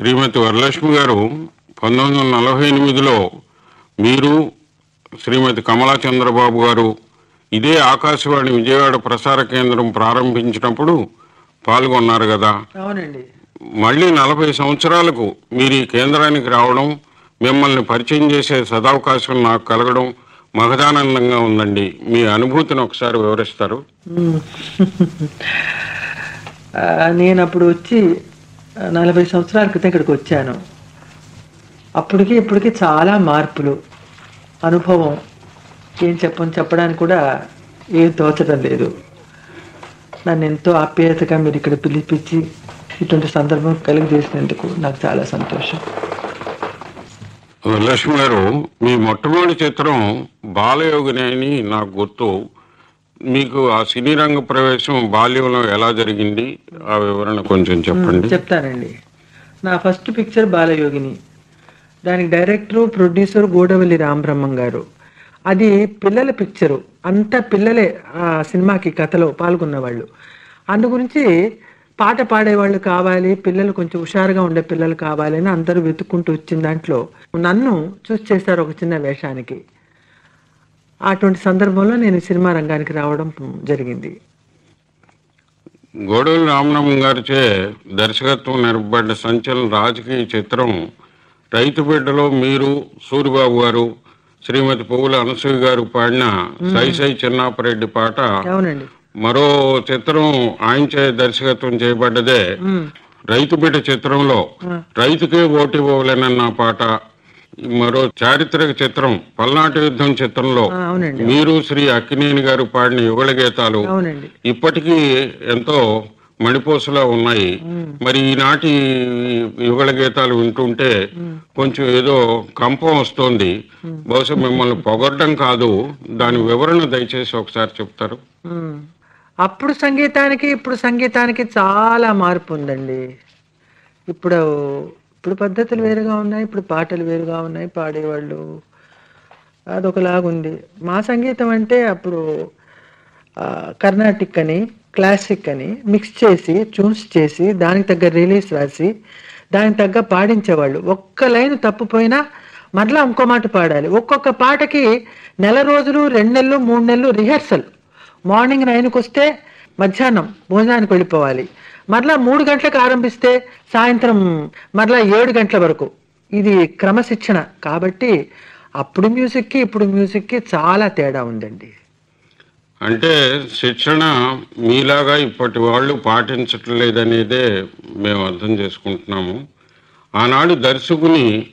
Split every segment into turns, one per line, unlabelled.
శ్రీమతి వరలక్ష్మి గారు పంతొమ్మిది వందల నలభై ఎనిమిదిలో మీరు శ్రీమతి కమలా చంద్రబాబు గారు ఇదే ఆకాశవాణి విజయవాడ ప్రసార కేంద్రం ప్రారంభించినప్పుడు పాల్గొన్నారు కదా.
అవునండి.
మళ్ళీ నలభై సంవత్సరాలకు మీరు ఈ కేంద్రానికి రావడం మిమ్మల్ని పరిచయం చేసే సదవకాశం నాకు కలగడం మహదానందంగా ఉందండి. మీ అనుభూతిని ఒకసారి వివరిస్తారు.
నేను అప్పుడు వచ్చి నలభై సంవత్సరాల క్రితం ఇక్కడికి వచ్చాను. అప్పటికి ఇప్పటికి చాలా మార్పులు. అనుభవం. ఏం చెప్పని చెప్పడానికి కూడా ఏం తోచడం లేదు. నన్ను ఎంతో ఆప్యాయతగా మీరు ఇక్కడ పిలిపించి ఇటువంటి సందర్భం కలిగజేసినందుకు నాకు చాలా సంతోషం.
లక్ష్మి గారు మీ మొట్టమొదటి చిత్రం బాలయోగిని నాకు గుర్తు. మీకు ఆ సినీ రంగ ప్రవేశం బాల్యంలో ఎలా జరిగింది? ఆ వివరణ కొంచెం చెప్పండి.
చెప్తానండి. నా ఫస్ట్ పిక్చర్ బాలయోగిని. దానికి డైరెక్టరు ప్రొడ్యూసర్ గోడవల్లి రామబ్రహ్మం గారు. అది పిల్లల పిక్చరు. అంతా పిల్లలే ఆ సినిమాకి కథలో పాల్గొన్న వాళ్ళు అందు గురించి పాట పాడేవాళ్ళు కావాలి పిల్లలు కొంచెం హుషారుగా ఉండే పిల్లలు కావాలి అని అందరూ వెతుక్కుంటూ వచ్చిన దాంట్లో నన్ను చూస్ చేశారు ఒక చిన్న వేషానికి. అటువంటి సందర్భంలో నేను సినిమా రంగానికి రావడం జరిగింది.
గోడూరి రామనామం గారిచే దర్శకత్వం నిర్వబడ్డ సంచలన రాజకీయ చిత్రం రైతు బిడ్డలో మీరు సూరిబాబు గారు శ్రీమతి పువ్వుల అనసూయ గారు పాడిన సై సై చిన్నాపరెడ్డి పాట మరో చిత్రం ఆయన చే దర్శకత్వం చేయబడ్డదే. రైతు బిడ్డ చిత్రంలో రైతుకే ఓటు ఇవ్వలేనన్న పాట మరో చారిత్రక చిత్రం పల్నాటి యుద్ధం చిత్రంలో మీరు శ్రీ అక్కినేని గారు పాడిన యుగళ గీతాలు ఇప్పటికీ ఎంతో మణిపోసులా ఉన్నాయి. మరి ఈనాటి యుగళ గీతాలు వింటుంటే కొంచెం ఏదో కంపం వస్తోంది. బహుశా మిమ్మల్ని పొగడ్డం కాదు. దాని వివరణ దయచేసి ఒకసారి చెప్తారు.
అప్పుడు సంగీతానికి ఇప్పుడు సంగీతానికి చాలా మార్పు ఉందండి. ఇప్పుడు ఇప్పుడు పద్ధతులు వేరుగా ఉన్నాయి ఇప్పుడు పాటలు వేరుగా ఉన్నాయి పాడేవాళ్ళు. అదొకలాగుంది. మా సంగీతం అంటే అప్పుడు కర్ణాటిక్ అని క్లాసిక్ అని మిక్స్ చేసి చూస్ చేసి దానికి తగ్గ రిలీజ్ రాసి దానికి తగ్గ పాడించేవాళ్ళు. ఒక్క లైన్ తప్పిపోయినా మరలా ఇంకో మాట పాడాలి. ఒక్కొక్క పాటకి నెల రోజులు రెండు నెలలు మూడు నెలలు రిహర్సల్. మార్నింగ్ నైన్కి వస్తే మధ్యాహ్నం భోజనానికి వెళ్ళిపోవాలి. మరలా మూడు గంటలకు ఆరంభిస్తే సాయంత్రం మరలా ఏడు గంటల వరకు. ఇది క్రమశిక్షణ. కాబట్టి అప్పుడు మ్యూజిక్కి ఇప్పుడు మ్యూజిక్కి చాలా తేడా ఉందండి.
అంటే శిక్షణ మీలాగా ఇప్పటి వాళ్ళు పాటించటం లేదనేదే మేము అర్థం చేసుకుంటున్నాము. ఆనాడు దర్శకుని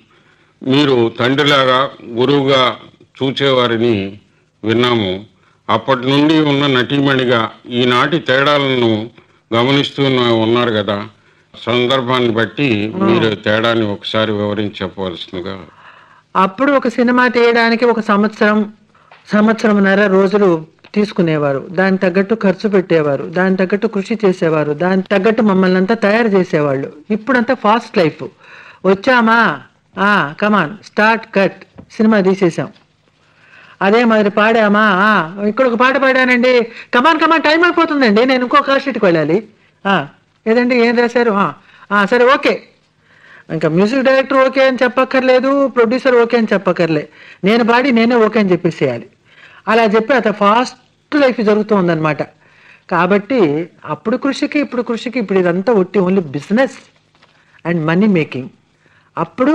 మీరు తండ్రిలాగా గురువుగా చూచేవారిని విన్నాము. అప్పటి నుండి ఉన్న నటీమణిగా ఈనాటి తేడాలను గమనిస్తూ ఉన్నారు కదా సందర్భాన్ని బట్టి మీరు తేడాన్ని ఒకసారి వివరించి చెప్పవలసిందిగా
అప్పుడు ఒక సినిమా తీయడానికి ఒక సంవత్సరం సంవత్సరంన్నర రోజులు తీసుకునేవారు. దానికి తగ్గట్టు ఖర్చు పెట్టేవారు. దానికి తగ్గట్టు కృషి చేసేవారు. దానికి తగ్గట్టు మమ్మల్ని అంతా తయారు చేసేవాళ్ళు. ఇప్పుడంతా ఫాస్ట్ లైఫ్. వచ్చామా? Come on start cut cinema తీసేసాం అదే మరి పాడామా? ఇక్కడ ఒక పాట పాడానండి. కమాన్ కమాన్ టైం అయిపోతుందండి. నేను ఇంకో కాల్ షీట్కి వెళ్ళాలి. ఏదండి? ఏం రాశారు? సరే ఓకే. ఇంకా మ్యూజిక్ డైరెక్టర్ ఓకే అని చెప్పక్కర్లేదు ప్రొడ్యూసర్ ఓకే అని చెప్పక్కర్లే. నేను పాడి నేనే ఓకే అని చెప్పేసేయాలి. అలా చెప్పి అత ఫాస్ట్ లైఫ్ జరుగుతుందన్నమాట. కాబట్టి అప్పుడు కృషికి ఇప్పుడు కృషికి ఇప్పుడు ఇదంతా ఒట్టి only business and money making అప్పుడు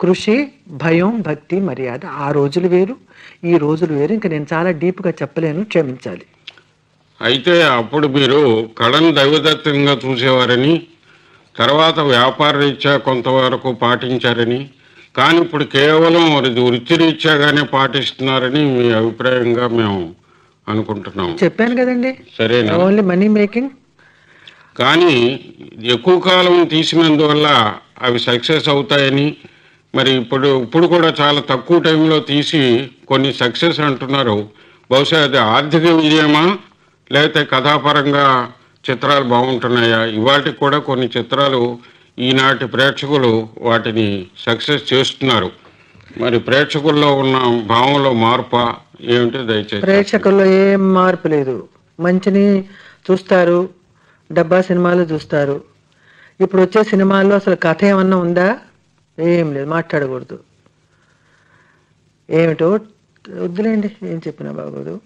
కృషి భయం భక్తి మర్యాద ఆ రోజులు వేరు. ఈ రోజులు వేరు. ఇంకా నేను చాలా డీప్గా చెప్పలేను క్షమించాలి.
అయితే అప్పుడు మీరు కళను దైవదత్తంగా చూసేవారని తర్వాత వ్యాపార రీత్యా కొంతవరకు పాటించారని కానీ ఇప్పుడు కేవలం వృత్తిరీత్యాగానే పాటిస్తున్నారని మీ అభిప్రాయంగా మేము అనుకుంటున్నాం
చెప్పాను కదండి.
సరేనా?
Only money making.
కానీ ఎక్కువ కాలం తీసినందువల్ల అవి సక్సెస్ అవుతాయని మరి ఇప్పుడు ఇప్పుడు కూడా చాలా తక్కువ టైంలో తీసి కొన్ని సక్సెస్ అంటున్నారు. బహుశా అది ఆర్థిక విజయమా? లేకపోతే కథాపరంగా చిత్రాలు బాగుంటున్నాయా? ఇవాటికి కూడా కొన్ని చిత్రాలు ఈనాటి ప్రేక్షకులు వాటిని సక్సెస్ చేస్తున్నారు. మరి ప్రేక్షకుల్లో ఉన్న భావంలో మార్పా? ఏమిటి దయచేసి?
ప్రేక్షకుల్లో ఏం మార్పు లేదు. మంచిని చూస్తారు డబ్బా సినిమాలు చూస్తారు. ఇప్పుడు వచ్చే సినిమాల్లో అసలు కథ ఏమన్నా ఉందా? ఏం లేదు మాట్లాడకూడదు. ఏమిటో వద్దులేండి ఏం చెప్పినా బాగోదు.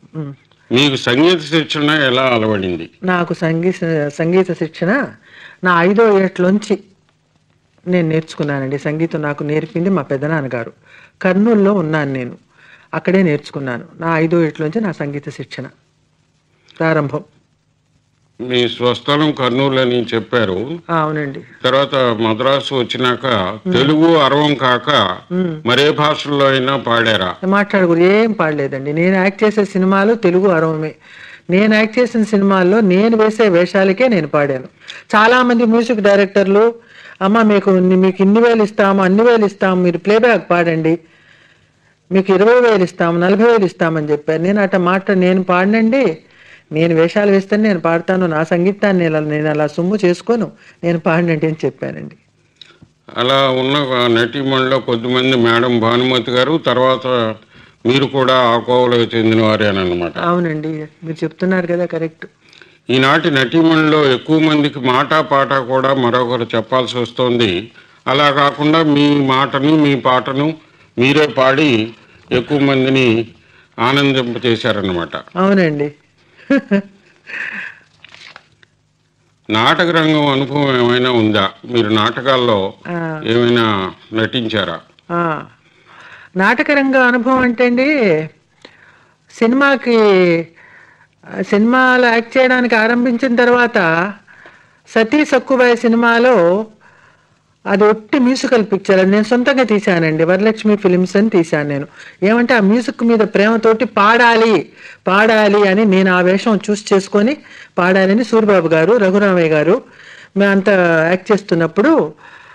మీకు సంగీత శిక్షణ ఎలా అలవడింది?
నాకు సంగీత సంగీత శిక్షణ నా ఐదో ఏట్లోంచి నేను నేర్చుకున్నానండి. సంగీతం నాకు నేర్పింది మా పెదనాన్నగారు కర్నూలులో ఉన్నాను నేను. అక్కడే నేర్చుకున్నాను. నా ఐదో ఏట్లోంచి నా సంగీత శిక్షణ ప్రారంభం.
మీ స్వస్థలం కర్నూలు అని చెప్పారు.
అవునండి.
తర్వాత మద్రాసు వచ్చినాక తెలుగు అరవం కాక. మరే భాషల్లో అయినా పాడారా?
మాట్లాడకూడదు ఏం పాడలేదండి. నేను యాక్ట్ చేసే సినిమాలు తెలుగు అరవమే. నేను యాక్ట్ చేసిన సినిమాల్లో నేను వేసే వేషాలకే నేను పాడాను. చాలా మంది మ్యూజిక్ డైరెక్టర్లు అమ్మ మీకు మీకు ఇన్ని వేలు ఇస్తాము అన్ని వేలు ఇస్తాము మీరు ప్లేబ్యాక్ పాడండి. మీకు ఇరవై వేలు ఇస్తాము నలభై వేలు ఇస్తామని చెప్పారు. నేను అట్ట మాట నేను పాడనండి నేను వేషాలు వేస్తాను నేను పాడతాను నా సంగీతాన్ని నేను నేను అలా సొమ్ము చేసుకోను నేను పాడినండి అని చెప్పానండి?
అలా ఉన్న నటీమణిలో కొద్దిమంది మేడం భానుమతి గారు తర్వాత మీరు కూడా ఆ కోవలకు చెందిన వారేనమాట
అవునండి మీరు చెప్తున్నారు కదా కరెక్ట్.
ఈనాటి నటీమణిలో ఎక్కువ మందికి మాట పాట కూడా మరొకరు చెప్పాల్సి వస్తుంది. అలా కాకుండా మీ మాటను మీ పాటను మీరే పాడి ఎక్కువ మందిని ఆనందింపచేశారనమాట
అవునండి.
నాటక రంగం అనుభవం ఏమైనా ఉందా? మీరు నాటకాల్లో ఏమైనా నటించారా?
ఆ. నాటకరంగ అనుభవం అంటే అండి సినిమాకి సినిమాలో యాక్ట్ చేయడానికి ఆరంభించిన తర్వాత సతీ సక్కుబాయి సినిమాలో అది ఒట్టి మ్యూజికల్ పిక్చర్ అది నేను సొంతంగా తీశానండి. వరలక్ష్మి ఫిలిమ్స్ అని తీశాను నేను. ఏమంటే ఆ మ్యూజిక్ మీద ప్రేమతోటి పాడాలి పాడాలి అని నేను ఆ వేషం చూస్ చేసుకొని పాడాలని సూర్యబాబు గారు రఘురామయ్య గారు మేమంతా యాక్ట్ చేస్తున్నప్పుడు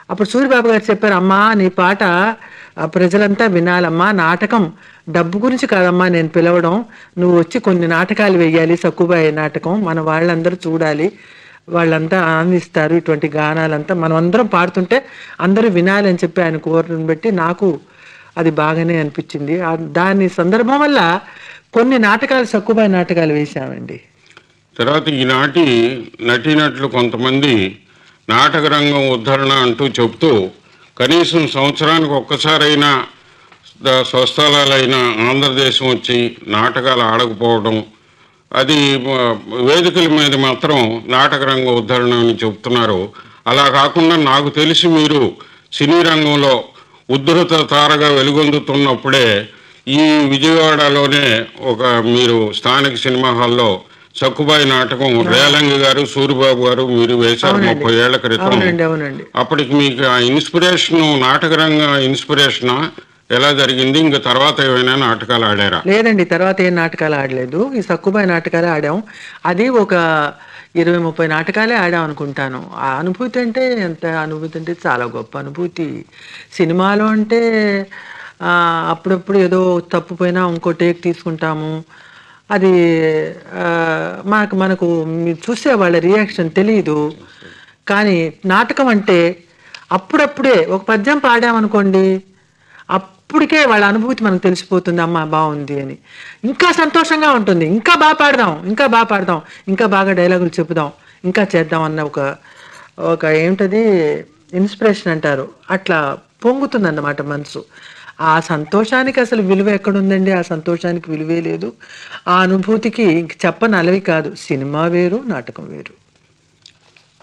అప్పుడు సూరిబాబు గారు చెప్పారు అమ్మా నీ పాట ప్రజలంతా వినాలమ్మా. నాటకం డబ్బు గురించి కాదమ్మా. నేను పిలవడం. నువ్వు వచ్చి కొన్ని నాటకాలు వేయాలి. సక్కుబాయి నాటకం. మన వాళ్ళందరూ చూడాలి. వాళ్ళంతా ఆనందిస్తారు. ఇటువంటి గానాలంతా మనం అందరం పాడుతుంటే అందరూ వినాలని చెప్పి ఆయన కోరడం బట్టి నాకు అది బాగానే అనిపించింది. దాని సందర్భం వల్ల కొన్ని నాటకాలు సక్కుబాయి నాటకాలు వేశామండి.
తర్వాత ఈనాటి నటీనటులు కొంతమంది నాటక రంగం ఉద్ధరణ అంటూ చెబుతూ కనీసం సంవత్సరానికి ఒక్కసారైనా స్వస్థలాలైన ఆంధ్రదేశం వచ్చి నాటకాలు ఆడకపోవడం అది వేదికల మీద మాత్రం నాటక రంగం ఉద్ధరణ అని చెప్తున్నారు. అలా కాకుండా నాకు తెలిసి మీరు సినీ రంగంలో ఉద్ధృత తారగా వెలుగొందుతున్నప్పుడే ఈ విజయవాడలోనే ఒక మీరు స్థానిక సినిమా హాల్లో సక్కుబాయి నాటకం రేలంగి గారు సూరిబాబు గారు మీరు వేశారు. ముప్పై ఏళ్ళ క్రితం. అప్పటికి మీకు ఆ ఇన్స్పిరేషన్ నాటక రంగ ఇన్స్పిరేషన్? ఎలా జరిగింది? ఇంకా తర్వాత ఏమైనా నాటకాలు ఆడారా?
లేదండి తర్వాత ఏం నాటకాలు ఆడలేదు. ఈ సక్కుబాయి నాటకాలే ఆడాం అది ఒక ఇరవై ముప్పై నాటకాలే ఆడాం అనుకుంటాను. ఆ అనుభూతి అంటే ఎంత అనుభూతి అంటే చాలా గొప్ప అనుభూతి. సినిమాలో అంటే అప్పుడప్పుడు ఏదో తప్పుపోయినా ఇంకో టేక్ తీసుకుంటాము. అది మాకు మనకు మనకు మీరు చూసే వాళ్ళ రియాక్షన్ తెలియదు కానీ నాటకం అంటే అప్పుడప్పుడే ఒక పద్యం పాడామనుకోండి అప్పటికే వాళ్ళ అనుభూతి మనకు తెలిసిపోతుంది అమ్మ బాగుంది అని. ఇంకా సంతోషంగా ఉంటుంది. ఇంకా బాగా పాడదాం ఇంకా బాగా పాడదాం ఇంకా బాగా డైలాగులు చెప్పుదాం ఇంకా చేద్దాం అన్న ఒక ఒక ఏమిటది ఇన్స్పిరేషన్ అంటారు. అట్లా పొంగుతుంది అన్నమాట మనసు. ఆ సంతోషానికి అసలు విలువ ఎక్కడుందండి? ఆ సంతోషానికి విలువే లేదు. ఆ అనుభూతికి ఇంక చెప్పని అలవి కాదు. సినిమా వేరు నాటకం వేరు.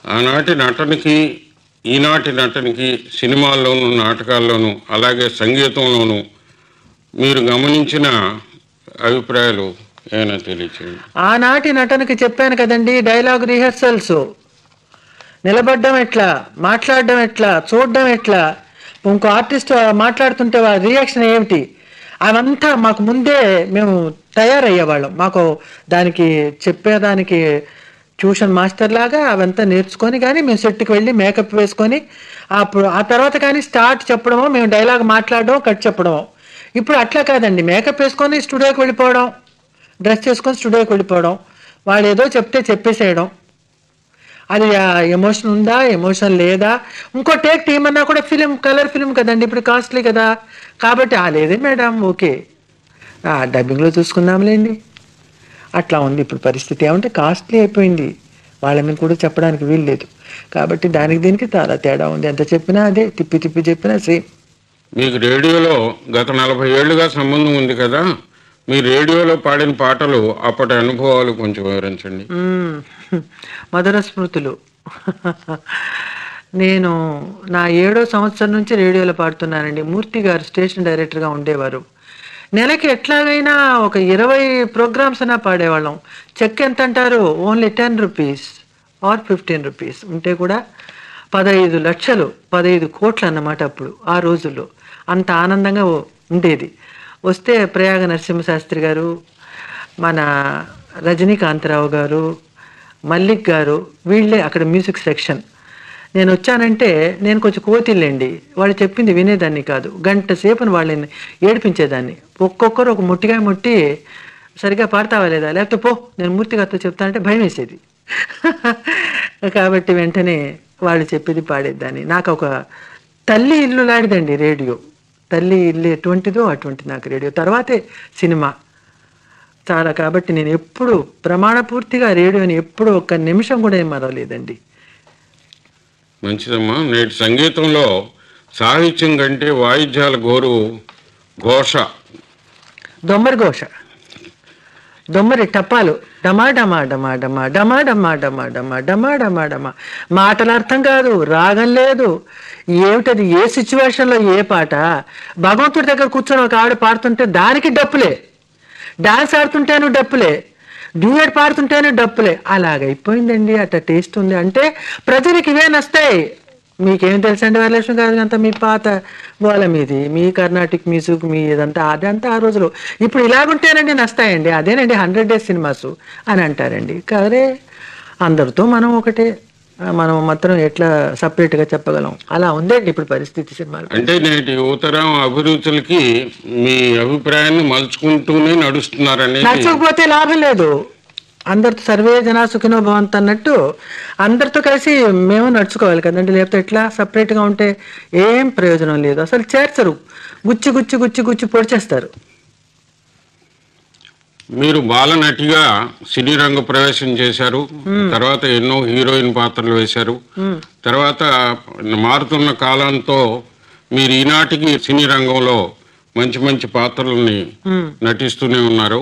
ఆనాటి నటనకి ఈనాటి నటనకి సినిమాల్లోనూ నాటకాల్లోనూ అలాగే సంగీతంలోనూ మీరు గమనించిన అభిప్రాయాలు ఏమైనా తెలియచేయండి?
ఆనాటి నటనకి చెప్పాను కదండి డైలాగ్ రిహర్సల్స్. నిలబడ్డం ఎట్లా? మాట్లాడడం ఎట్లా? చూడడం ఎట్లా? ఇంకో ఆర్టిస్ట్ మాట్లాడుతుంటే వారి రియాక్షన్ ఏమిటి? అవంతా మాకు ముందే మేము తయారయ్యేవాళ్ళం. మాకు దానికి చెప్పేదానికి ట్యూషన్ మాస్టర్ లాగా అవంతా నేర్చుకొని కానీ మేము సెట్కి వెళ్ళి మేకప్ వేసుకొని అప్పుడు ఆ తర్వాత కానీ స్టార్ట్ చెప్పడమో మేము డైలాగ్ మాట్లాడడం కట్ చెప్పడమో. ఇప్పుడు అట్లా కాదండి. మేకప్ వేసుకొని స్టూడియోకి వెళ్ళిపోవడం డ్రెస్ చేసుకొని స్టూడియోకి వెళ్ళిపోవడం వాళ్ళు ఏదో చెప్తే చెప్పేసేయడం. అది ఎమోషన్ ఉందా ఎమోషన్ లేదా? ఇంకో టేక్ టీమ్ కూడా ఫిలిం కలర్ ఫిలిం కదండి. ఇప్పుడు కాస్ట్లీ కదా. కాబట్టి ఆ లేదే మేడం ఓకే. డబ్బింగ్లో చూసుకుందాంలేండి. అట్లా ఉంది. ఇప్పుడు పరిస్థితి ఏమంటే కాస్ట్లీ అయిపోయింది. వాళ్ళని కూడా చెప్పడానికి వీలు లేదు. కాబట్టి దానికి దీనికి చాలా తేడా ఉంది. ఎంత చెప్పినా అదే తిప్పి తిప్పి చెప్పినా సేమ్.
మీకు రేడియోలో గత నలభై ఏళ్ళుగా సంబంధం ఉంది కదా? మీ రేడియోలో పాడిన పాటలు అప్పటి అనుభవాలు కొంచెం వివరించండి.
మధుర స్మృతులు. నేను నా ఏడో సంవత్సరం నుంచి రేడియోలో పాడుతున్నానండి. మూర్తి గారు స్టేషన్ డైరెక్టర్గా ఉండేవారు. నెలకి ఎట్లాగైనా ఒక ఇరవై ప్రోగ్రామ్స్ అయినా పాడేవాళ్ళం. చెక్ ఎంత అంటారు only ten rupees or fifteen rupees. ఉంటే కూడా పదహైదు లక్షలు పదహైదు కోట్లు అన్నమాట అప్పుడు ఆ రోజుల్లో. అంత ఆనందంగా ఉండేది. వస్తే ప్రయాగ నరసింహశాస్త్రి గారు మన రజనీకాంతరావు గారు మల్లిక్ గారు వీళ్ళే అక్కడ మ్యూజిక్ సెక్షన్. నేను వచ్చానంటే నేను కొంచెం కోతిల్లండి. వాళ్ళు చెప్పింది వినేదాన్ని కాదు. గంట సేపుని వాళ్ళని ఏడిపించేదాన్ని. ఒక్కొక్కరు ఒక ముట్టిగా ముట్టి సరిగా పాడతావా లేదా? లేకపోతే పో నేను మూర్తి చెప్తానంటే భయం వేసేది కాబట్టి వెంటనే వాళ్ళు చెప్పేది పాడేద్దాన్ని. నాకు ఒక తల్లి ఇల్లు లాడిదండి రేడియో. తల్లి ఇల్లు ఎటువంటిదో అటువంటి నాకు రేడియో. తర్వాతే సినిమా. చాలా కాబట్టి నేను ఎప్పుడు ప్రమాణపూర్తిగా రేడియోని ఎప్పుడు ఒక్క నిమిషం కూడా ఏం మరవలేదండి.
మంచిదమ్మా నేటి సంగీతంలో సాహిత్యం కంటే వాయిద్యాల గోరు ఘోష
దొమ్మరి ఘోష దొమ్మరి టపాలు డమా డమా డమా డమా డమా డమా డమా డమా డమా డమా డమా మాటలు అర్థం కాదు రాగం లేదు ఏమిటది ఏ సిచ్యువేషన్లో ఏ పాట భగవంతుడి దగ్గర కూర్చొని ఒక ఆవిడ పాడుతుంటే దానికి డప్పులే డాన్స్ ఆడుతుంటేను డప్పులే డ్యూయట్ పాడుతుంటేనే డప్పులే. అలాగైపోయిందండి అట్ట టేస్ట్ ఉంది. అంటే ప్రజలకు ఇవే నస్తాయి మీకేం తెలుసండి వరలక్ష్మి గారు అంతా మీ పాత వాళ్ళ మీది మీ కర్ణాటిక్ మ్యూజిక్ మీ ఇదంతా అదంతా ఆ రోజులు. ఇప్పుడు ఇలాగుంటేనండి నస్తాయండి అదేనండి హండ్రెడ్ డేస్ సినిమాస్ అని అంటారండి. కదే అందరితో మనం ఒకటే. మనం మాత్రం ఎట్లా సపరేట్గా చెప్పగలం? అలా ఉందండి ఇప్పుడు పరిస్థితి సినిమాలు.
అంటే నేటి యువతరం అభిరుచులకి మీ అభిప్రాయాన్ని మలుచుకుంటూనే నడుస్తున్నారనేది.
నచ్చకపోతే లాభం లేదు. అందరితో సర్వే జనా సుఖినో భవంత్ అన్నట్టు అందరితో కలిసి మేము నడుచుకోవాలి కదండి. లేకపోతే ఎట్లా సపరేట్గా ఉంటే ఏం ప్రయోజనం లేదు. అసలు చేర్చరు. గుచ్చి గుచ్చి గుచ్చి గుచ్చి పొడిచేస్తారు.
మీరు బాలనటిగా సినీ రంగ ప్రవేశం చేశారు. తర్వాత ఎన్నో హీరోయిన్ పాత్రలు వేశారు. తర్వాత మారుతున్న కాలంతో మీరు ఈనాటికి సినీ రంగంలో మంచి మంచి పాత్రలని. నటిస్తూనే ఉన్నారు.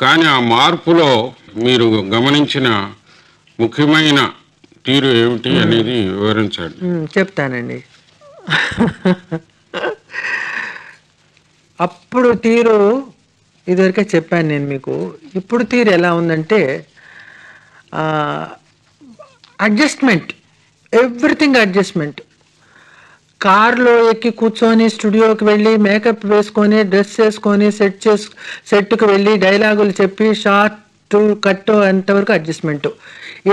కానీ ఆ మార్పులో మీరు గమనించిన ముఖ్యమైన తీరు ఏమిటి అనేది వివరించండి.
చెప్తానండి. అప్పుడు తీరు ఇదివరకే చెప్పాను నేను మీకు. ఇప్పుడు తీరు ఎలా ఉందంటే అడ్జస్ట్మెంట్. Everything adjustment. కార్లో ఎక్కి కూర్చొని స్టూడియోకి వెళ్ళి మేకప్ వేసుకొని డ్రెస్ వేసుకొని సెట్ చేసు సెట్కి వెళ్ళి డైలాగులు చెప్పి షార్ట్ కట్ అంతవరకు అడ్జస్ట్మెంట్.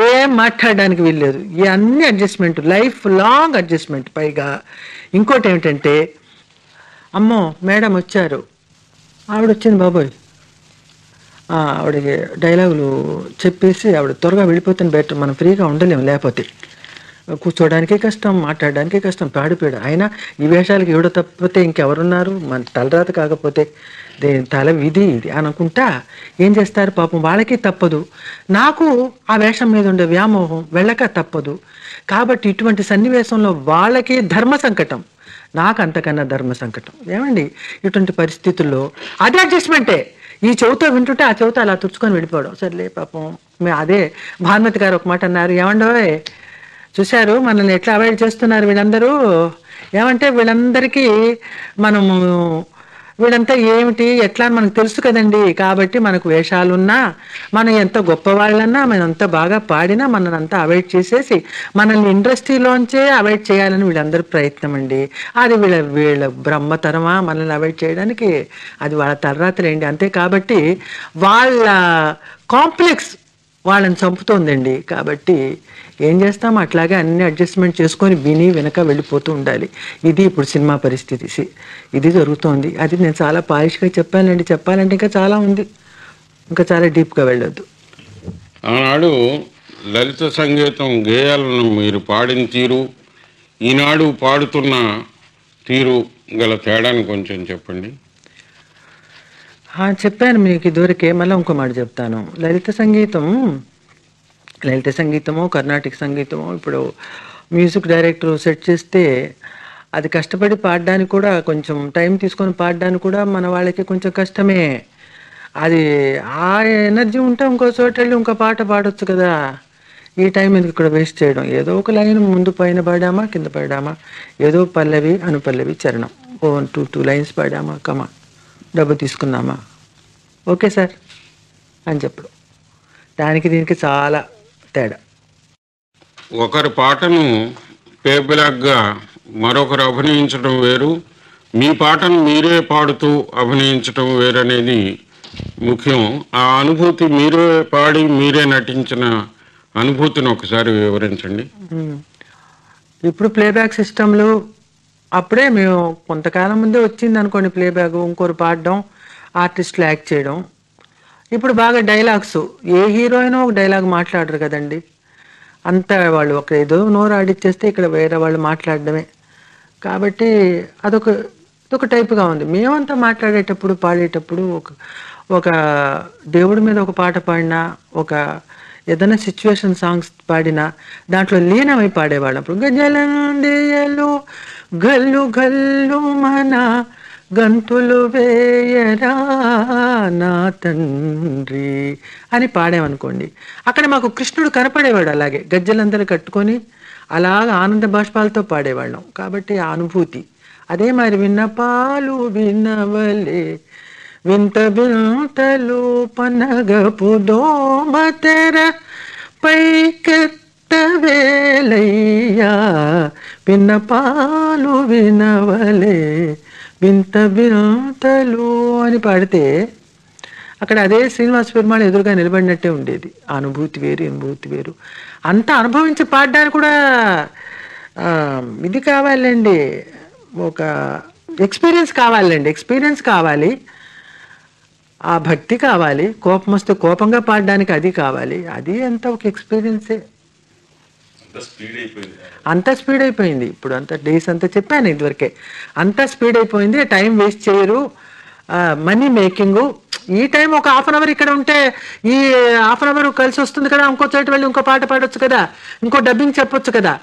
ఏం మాట్లాడడానికి వీల్లేదు. ఈ అన్ని అడ్జస్ట్మెంట్ లైఫ్ లాంగ్ అడ్జస్ట్మెంట్ పైగా. ఇంకోటి ఏమిటంటే అమ్మో మేడం వచ్చారు. ఆవిడ వచ్చింది బాబోయ్ ఆవిడకి డైలాగులు చెప్పేసి ఆవిడ త్వరగా వెళ్ళిపోతే బెటర్ మనం ఫ్రీగా ఉండలేము లేకపోతే. కూర్చోడానికి కష్టం మాట్లాడడానికి కష్టం పాడిపోయాడు అయినా ఈ వేషాలకి ఎవడో తప్పితే ఇంకెవరున్నారు? మన తలరాత కాకపోతే దేని తల విధి ఇది అనుకుంటా ఏం చేస్తారు పాపం? వాళ్ళకి తప్పదు. నాకు ఆ వేషం మీద ఉండే వ్యామోహం వెళ్ళక తప్పదు. కాబట్టి ఇటువంటి సన్నివేశంలో వాళ్ళకి ధర్మ సంకటం. నాకు అంతకన్నా ధర్మ సంకటం. ఏమండి? ఇటువంటి పరిస్థితుల్లో అదే అడ్జస్ట్మెంటే. ఈ చెవితో వింటుంటే ఆ చెవితో అలా తుడుచుకొని వెళ్ళిపోవడం. సర్లే పాపం. మేము అదే భానుమతి గారు ఒక మాట అన్నారు. ఏమండవే చూశారు? మనల్ని ఎట్లా అవాయిడ్ చేస్తున్నారు వీళ్ళందరూ? ఏమంటే వీళ్ళందరికీ మనము వీళ్ళంతా ఏమిటి? ఎట్లా అని మనకు తెలుసు కదండి. కాబట్టి మనకు వేషాలున్నా మనం ఎంత గొప్పవాళ్ళన్నా మనం ఎంత బాగా పాడినా మనల్ని అంతా అవాయిడ్ చేసేసి మనల్ని ఇండస్ట్రీలోంచే అవాయిడ్ చేయాలని వీళ్ళందరి ప్రయత్నం అండి. అది వీళ్ళ వీళ్ళ బ్రహ్మతరమా మనల్ని అవాయిడ్ చేయడానికి అది వాళ్ళ తర్వాతలేండి. అంతే కాబట్టి వాళ్ళ కాంప్లెక్స్ వాళ్ళని చంపుతోందండి. కాబట్టి ఏం చేస్తాం? అట్లాగే అన్ని అడ్జస్ట్మెంట్ చేసుకొని విని వెనక వెళ్ళిపోతూ ఉండాలి. ఇది ఇప్పుడు సినిమా పరిస్థితి. ఇది జరుగుతోంది. అది నేను చాలా పాలిష్గా చెప్పానండి. చెప్పాలంటే ఇంకా చాలా ఉంది. ఇంకా చాలా డీప్గా వెళ్ళొద్దు.
ఆనాడు లలిత సంగీతం గేయాలను మీరు పాడిన తీరు ఈనాడు పాడుతున్న తీరు గల తేడాను కొంచెం చెప్పండి.
చెప్పాను మీకు ఇదివరకే మళ్ళీ ఇంకో మాట చెప్తాను. లలిత సంగీతం లలిత సంగీతమో కర్ణాటక సంగీతమో ఇప్పుడు మ్యూజిక్ డైరెక్టర్ సెట్ చేస్తే అది కష్టపడి పాడడానికి కూడా కొంచెం టైం తీసుకొని పాడడానికి కూడా మన వాళ్ళకి కొంచెం కష్టమే. అది ఆ ఎనర్జీ ఉంటే ఇంకో చోట వెళ్ళి ఇంకో పాట పాడొచ్చు కదా. ఈ టైం ఎందుకు ఇక్కడ వేస్ట్ చేయడం? ఏదో ఒక లైన్ ముందు పైన పాడామా కింద పాడామా? ఏదో పల్లవి అనుపల్లవి చరణం. ఓ టూ టూ లైన్స్ పాడామా? కమా డబ్బు తీసుకున్నామా? Okay sir. అని చెప్పడం. దానికి దీనికి చాలా తేడా.
ఒకరి పాటను పేబ్లాక్గా మరొకరు అభినయించడం వేరు మీ పాటను మీరే పాడుతూ అభినయించడం వేరనేది ముఖ్యం. ఆ అనుభూతి మీరే పాడి మీరే నటించిన అనుభూతిని ఒకసారి వివరించండి.
ఇప్పుడు ప్లేబ్యాక్ సిస్టంలు అప్పుడే మేము కొంతకాలం ముందే వచ్చింది అనుకోండి ప్లేబ్యాగ్ ఇంకోరు పాడడం ఆర్టిస్టులు యాక్ట్ చేయడం. ఇప్పుడు బాగా డైలాగ్స్ ఏ హీరోయిన్ ఒక డైలాగ్ మాట్లాడరు కదండి. అంతా వాళ్ళు ఒక ఏదో నోరు ఆడిచ్చేస్తే ఇక్కడ వేరే వాళ్ళు మాట్లాడడమే. కాబట్టి అదొక అదొక టైప్గా ఉంది. మేమంతా మాట్లాడేటప్పుడు పాడేటప్పుడు ఒక ఒక దేవుడి మీద ఒక పాట పాడినా ఒక ఏదైనా సిచ్యువేషన్ సాంగ్స్ పాడినా దాంట్లో లీనమై పాడేవాళ్ళం. అప్పుడు గజలందేయలు గల్లు గల్లు మన గంతులు వేయరా నా తండ్రి అని పాడామనుకోండి. అక్కడ మాకు కృష్ణుడు కనపడేవాడు అలాగే. గజ్జలందరూ కట్టుకొని అలాగ ఆనంద బాష్పాలతో పాడేవాళ్ళం. కాబట్టి ఆ అనుభూతి. అదే మరి విన్నపాలు వినవలే. వింత వింతలు పనగపు దోమతెర పైకెత్త వేలయ్యా విన్నపాలు వినవలే వింత వింతలు అని పాడితే అక్కడ అదే శ్రీనివాస పెరుమాళ్ ఎదురుగా నిలబడినట్టే ఉండేది. అనుభూతి వేరు అనుభూతి వేరు. అంతా అనుభవించి పాడడానికి కూడా ఇది కావాలండి. ఒక ఎక్స్పీరియన్స్ కావాలండి. ఎక్స్పీరియన్స్ కావాలి. ఆ భక్తి కావాలి. కోపం వస్తే కోపంగా పాడడానికి అది కావాలి. అది అంత ఒక ఎక్స్పీరియన్సే. అంత స్పీడ్ అయిపోయింది ఇప్పుడు అంత డేస్ అంతా చెప్పాను ఇదివరకే. అంత స్పీడ్ అయిపోయింది టైం వేస్ట్ చేయరు. Money making. ఈ టైం ఒక హాఫ్ అన్ అవర్ ఇక్కడ ఉంటే ఈ హాఫ్ అన్ అవర్ కలిసి వస్తుంది కదా ఇంకో చోట వెళ్ళి ఇంకో పాట పాడొచ్చు కదా ఇంకో డబ్బింగ్ చెప్పొచ్చు కదా.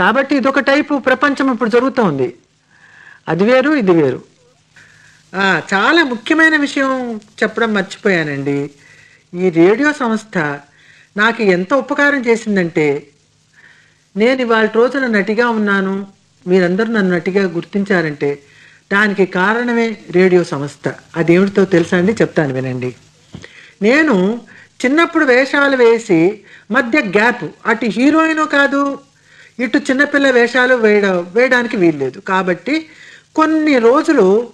కాబట్టి ఇదొక టైపు ప్రపంచం ఇప్పుడు జరుగుతూ ఉంది అది వేరు ఇది వేరు. చాలా ముఖ్యమైన విషయం చెప్పడం మర్చిపోయానండి. ఈ రేడియో సంస్థ నాకు ఎంత ఉపకారం చేసిందంటే నేను ఇవాళ రోజున నటిగా ఉన్నాను. మీరందరూ నన్ను నటిగా గుర్తించారంటే దానికి కారణమే రేడియో సంస్థ. అదేమిటితో తెలుసా అండి? చెప్తాను వినండి. నేను చిన్నప్పుడు వేషాలు వేసి మధ్య గ్యాప్ అటు హీరోయిన్ కాదు ఇటు చిన్నపిల్ల వేషాలు వేయడం వేయడానికి వీల్లేదు. కాబట్టి కొన్ని రోజులు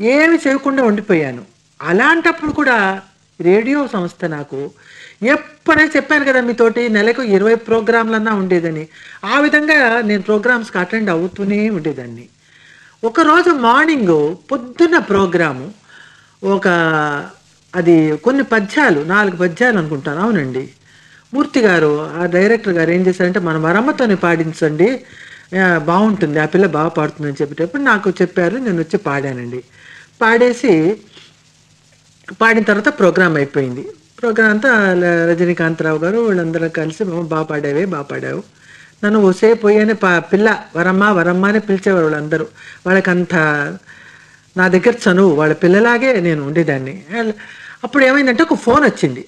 ఏమి చేయకుండా ఉండిపోయాను. అలాంటప్పుడు కూడా రేడియో సంస్థ నాకు ఎప్పుడైనా చెప్పాను కదా మీతోటి నెలకు ఇరవై ప్రోగ్రాంలన్నా ఉండేదని. ఆ విధంగా నేను ప్రోగ్రామ్స్కి అటెండ్ అవుతూనే ఉండేదాన్ని. ఒకరోజు మార్నింగ్ పొద్దున్న ప్రోగ్రాము ఒక అది కొన్ని పద్యాలు నాలుగు పద్యాలు అనుకుంటాను. అవునండి. మూర్తి గారు ఆ డైరెక్టర్ గారు ఏం చేశారంటే మన వరమ్మతోనే పాడించండి. బాగుంటుంది. ఆ పిల్ల బాగా పాడుతుందని చెప్పేటప్పుడు నాకు చెప్పారు. నేను వచ్చి పాడానండి. పాడేసి పాడిన తర్వాత ప్రోగ్రామ్ అయిపోయింది. ప్రోగ్రామ్ అంతా ల- రజనీకాంతరావు గారు వీళ్ళందరూ కలిసి "ఓ, బాగా పాడావే బాగా పాడావు నన్ను ఒసే పోయానే పా పిల్ల వరమ్మ వరమ్మ అని పిలిచేవారు వాళ్ళందరూ. వాళ్ళకంత నా దగ్గర చనువు వాళ్ళ పిల్లలాగే నేను ఉండేదాన్ని. అప్పుడు ఏమైందంటే ఒక ఫోన్ వచ్చింది.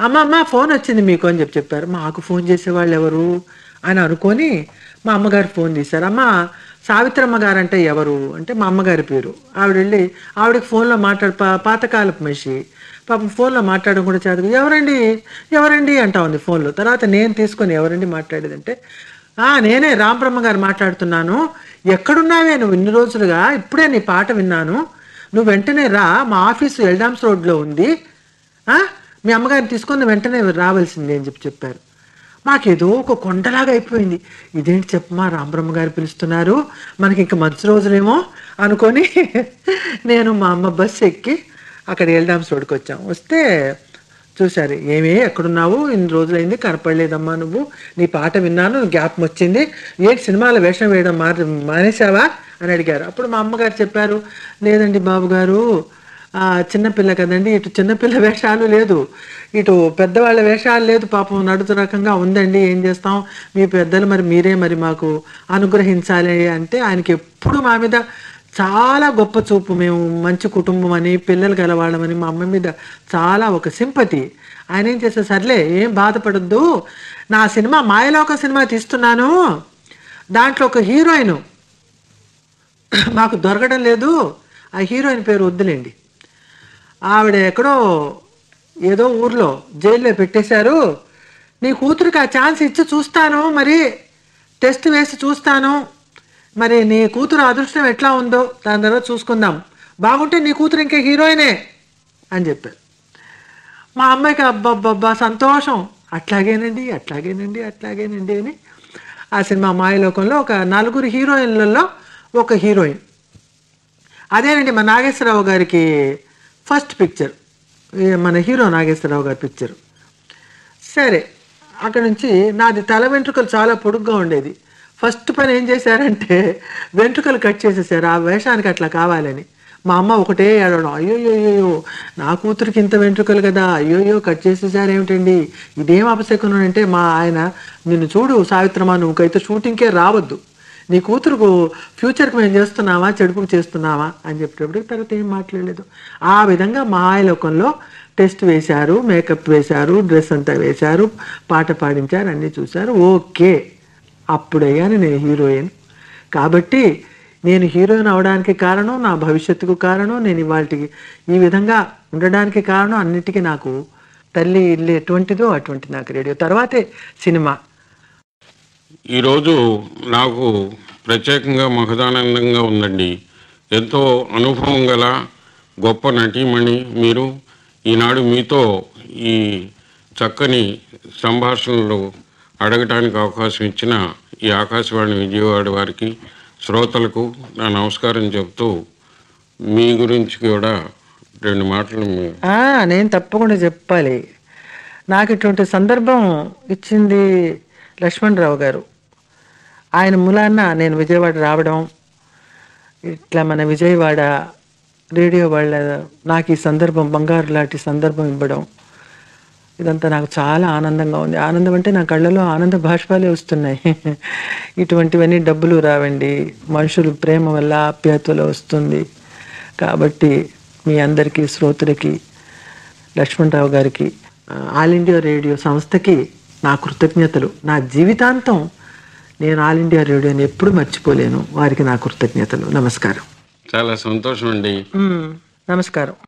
అమ్మ అమ్మ ఫోన్ వచ్చింది మీకు అని చెప్పి చెప్పారు. మాకు ఫోన్ చేసేవాళ్ళు ఎవరు? అని అనుకొని మా అమ్మగారు ఫోన్ తీశారు. అమ్మ సావిత్రమ్మ గారు అంటే ఎవరు? అంటే మా అమ్మగారి పేరు. ఆవిడ వెళ్ళి ఆవిడకి ఫోన్లో మాట్లాడు పాతకాలపు మనిషి. పాపం ఫోన్లో మాట్లాడడం కూడా చదువు ఎవరండి? ఎవరండి అంటా ఉంది ఫోన్లో. తర్వాత నేను తీసుకొని ఎవరండి మాట్లాడేదంటే అంటే నేనే రామబ్రహ్మ గారు మాట్లాడుతున్నాను. ఎక్కడున్నావే నువ్వు ఇన్ని రోజులుగా? ఇప్పుడే నీ పాట విన్నాను. నువ్వు వెంటనే రా మా ఆఫీసు ఎల్డామ్స్ రోడ్లో ఉంది. మీ అమ్మగారిని తీసుకొని వెంటనే రావాల్సిందే అని చెప్పి చెప్పారు. మాకేదో ఒక కొండలాగా అయిపోయింది. ఇదేంటి చెప్పమా రామబ్రహ్మ గారు పిలుస్తున్నారు. మనకి ఇంకా మంచి రోజులేమో అనుకొని నేను మా అమ్మ బస్సు ఎక్కి అక్కడ ఎల్డామ్స్ రోడ్కి వచ్చాం వస్తే చూశారు ఏమే ఎక్కడున్నావు? ఇన్ని రోజులైంది కనపడలేదమ్మా నువ్వు. నీ పాట విన్నాను జ్ఞాపం వచ్చింది ఏంటి సినిమాల వేషం వేయడం మారి మానేశావా? అని అడిగారు. అప్పుడు మా అమ్మగారు చెప్పారు లేదండి బాబు గారు చిన్నపిల్ల కదండి ఇటు చిన్నపిల్ల వేషాలు లేదు. ఇటు పెద్దవాళ్ళ వేషాలు లేదు పాపం నడుతు రకంగా ఉందండి ఏం చేస్తాం? మీ పెద్దలు మరి మీరే మరి మాకు అనుగ్రహించాలి అంటే ఆయనకి ఎప్పుడు మా మీద చాలా గొప్ప చూపు. మేము మంచి కుటుంబం అని పిల్లలు గలవాళ్ళమని మా అమ్మ మీద చాలా ఒక సింపతి. ఆయన ఏం చేస్తారు సర్లే ఏం బాధపడద్దు. నా సినిమా మాయలోక సినిమా తీస్తున్నాను. దాంట్లో ఒక హీరోయిన్. మాకు దొరకడం లేదు. ఆ హీరోయిన్ పేరు వద్దులేండి. ఆవిడ ఎక్కడో ఏదో ఊర్లో జైల్లో పెట్టేశారు. నీ కూతురికి ఆ ఛాన్స్ ఇచ్చి చూస్తాను మరి. టెస్ట్ వేసి చూస్తాను. మరి నీ కూతురు అదృష్టం ఎట్లా ఉందో దాని తర్వాత చూసుకుందాం. బాగుంటే నీ కూతురు ఇంకా హీరోయినే అని చెప్పారు. మా అమ్మాయికి అబ్బబ్బబ్బా సంతోషం. అట్లాగేనండి అట్లాగేనండి అట్లాగేనండి అని ఆ సినిమా మాయలోకంలో ఒక నలుగురు హీరోయిన్లలో ఒక హీరోయిన్. అదేనండి మా నాగేశ్వరరావు గారికి ఫస్ట్ పిక్చర్. మన హీరో నాగేశ్వరరావు గారి పిక్చర్. సరే అక్కడ నుంచి నాది తల వెంట్రుకలు చాలా పొడుగ్గా ఉండేది. ఫస్ట్ పని ఏం చేశారంటే వెంట్రుకలు కట్ చేసేసారు. ఆ వేషానికి అట్లా కావాలని. మా అమ్మ ఒకటే ఏడవడం అయ్యోయ్యోయ్యో నా కూతురికి ఇంత వెంట్రుకలు కదా అయ్యోయ్యో కట్ చేసేసారు ఏమిటండి? ఇదేం అపశకునం అంటే మా ఆయన నిన్ను చూడు సావిత్రమా నువ్వుకైతే షూటింగ్కే రావద్దు. నీ కూతురుకు ఫ్యూచర్కి మేము చేస్తున్నావా చెడుపుకు చేస్తున్నావా అని చెప్పేటప్పటికి తర్వాత ఏం మాట్లాడలేదు. ఆ విధంగా మాయలోకంలో టెస్ట్ వేశారు మేకప్ వేశారు డ్రెస్ అంతా వేశారు పాట పాడించారు అన్నీ చూశారు. ఓకే. అప్పుడయ్యాను నేను హీరోయిన్. కాబట్టి నేను హీరోయిన్ అవడానికి కారణం నా భవిష్యత్తుకు కారణం నేను ఇవాళకి ఈ విధంగా ఉండడానికి కారణం అన్నిటికీ నాకు తల్లి ఇల్లు ఎటువంటిదో అటువంటి నాకు రేడియో తర్వాతే సినిమా.
ఈరోజు నాకు ప్రత్యేకంగా మహదానందంగా ఉందండి. ఎంతో అనుభవం గల గొప్ప నటీమణి మీరు. ఈనాడు మీతో ఈ చక్కని సంభాషణలు అడగటానికి అవకాశం ఇచ్చిన ఈ ఆకాశవాణి విజయవాడ వారికి శ్రోతలకు నా నమస్కారం చెప్తూ మీ గురించి కూడా రెండు మాటలు
నేను తప్పకుండా చెప్పాలి. నాకు ఇటువంటి సందర్భం ఇచ్చింది లక్ష్మణరావు గారు. ఆయన మూలాన్న నేను విజయవాడ రావడం ఇట్లా మన విజయవాడ రేడియో వాళ్ళ నాకు ఈ సందర్భం బంగారు లాంటి సందర్భం ఇవ్వడం ఇదంతా నాకు చాలా ఆనందంగా ఉంది. ఆనందం అంటే నా కళ్ళలో ఆనంద బాష్పాలే వస్తున్నాయి. ఇటువంటివన్నీ డబ్బులు రావండి. మనుషులు ప్రేమ వల్ల ఆప్యాయతలో వస్తుంది. కాబట్టి మీ అందరికీ శ్రోతలకి లక్ష్మణరావు గారికి ఆల్ ఇండియా రేడియో సంస్థకి నా కృతజ్ఞతలు. నా జీవితాంతం నేను ఆల్ ఇండియా రేడియోని ఎప్పుడు మర్చిపోలేను. వారికి నా కృతజ్ఞతలు. నమస్కారం.
చాలా సంతోషం అండి.
నమస్కారం.